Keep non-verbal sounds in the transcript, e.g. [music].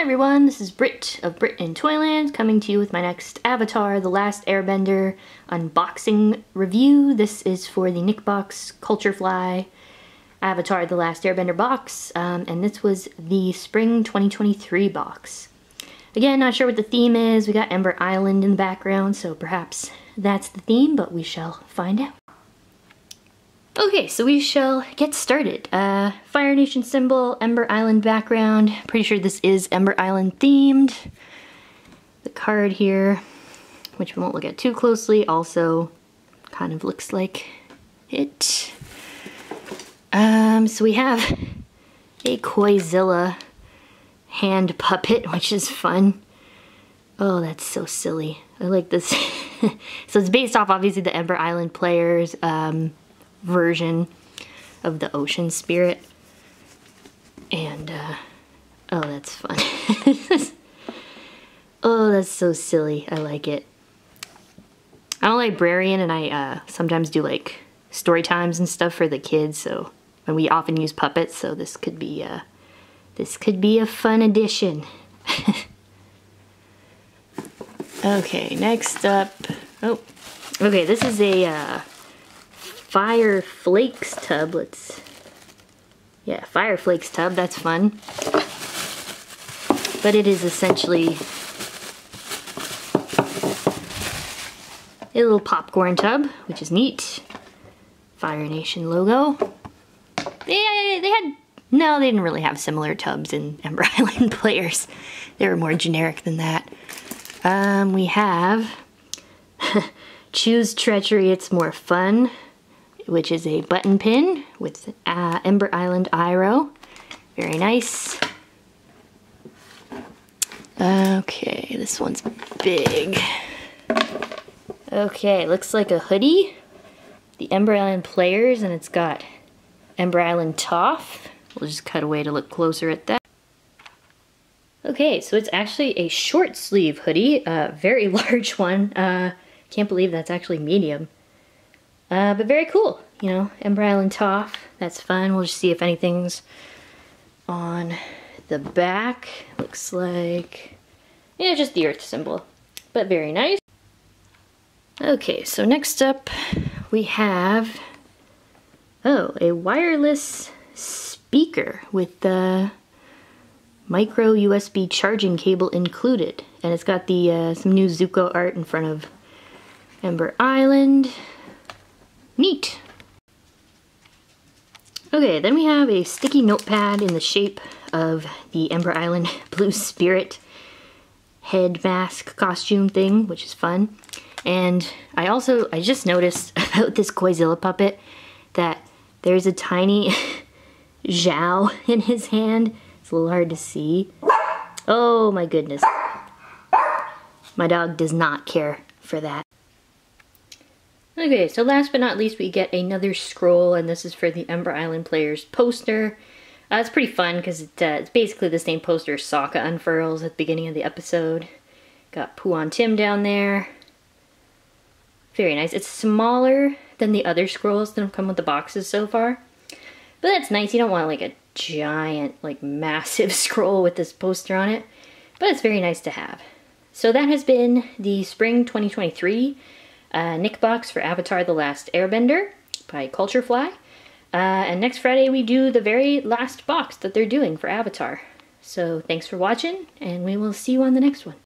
Hi everyone, this is Brit of Brit in Toyland coming to you with my next Avatar The Last Airbender unboxing review. This is for the Nickbox Culturefly Avatar The Last Airbender box, um, and this was the Spring 2023 box. Again, not sure what the theme is. We got Ember Island in the background, so perhaps that's the theme, but we shall find out. Okay, so we shall get started. Uh, Fire Nation symbol, Ember Island background. Pretty sure this is Ember Island themed. The card here, which we won't look at too closely, also kind of looks like it. Um, so we have a Koizilla hand puppet, [laughs] which is fun. Oh, that's so silly. I like this. [laughs] so it's based off, obviously, the Ember Island players. Um, version of the ocean spirit. And, uh, oh, that's fun. [laughs] oh, that's so silly. I like it. I'm a librarian and I uh, sometimes do like story times and stuff for the kids, so and we often use puppets, so this could be uh, this could be a fun addition. [laughs] okay, next up. Oh, okay, this is a uh, Fire Flakes tub. Let's, yeah, Fire Flakes tub. That's fun. But it is essentially a little popcorn tub, which is neat. Fire Nation logo. They, they had, no, they didn't really have similar tubs in [laughs] Ember Island players. They were more generic than that. Um, we have [laughs] Choose Treachery, It's More Fun which is a button pin with uh, Ember Island Iroh. Very nice. Okay, this one's big. Okay, looks like a hoodie. The Ember Island players, and it's got Ember Island Toph. We'll just cut away to look closer at that. Okay, so it's actually a short sleeve hoodie, a very [laughs] large one. Uh, can't believe that's actually medium. Uh, but very cool, you know, Ember Island Toph. That's fun. We'll just see if anything's on the back. Looks like, yeah, just the Earth symbol, but very nice. Okay, so next up we have, oh, a wireless speaker with the micro USB charging cable included. And it's got the uh, some new Zuko art in front of Ember Island. Neat. Okay, then we have a sticky notepad in the shape of the Ember Island [laughs] Blue Spirit head mask costume thing, which is fun. And I also, I just noticed [laughs] about this Koizilla puppet that there's a tiny [laughs] Zhao in his hand. It's a little hard to see. Oh my goodness. My dog does not care for that. Okay, so last but not least, we get another scroll, and this is for the Ember Island Players poster. Uh, it's pretty fun because it, uh, it's basically the same poster Sokka unfurls at the beginning of the episode. Got Pu-on Tim down there. Very nice. It's smaller than the other scrolls that have come with the boxes so far. But that's nice. You don't want like a giant, like massive [laughs] scroll with this poster on it. But it's very nice to have. So that has been the Spring 2023 uh, Nick box for Avatar The Last Airbender by Culturefly. Uh, and next Friday we do the very last box that they're doing for Avatar. So thanks for watching, and we will see you on the next one.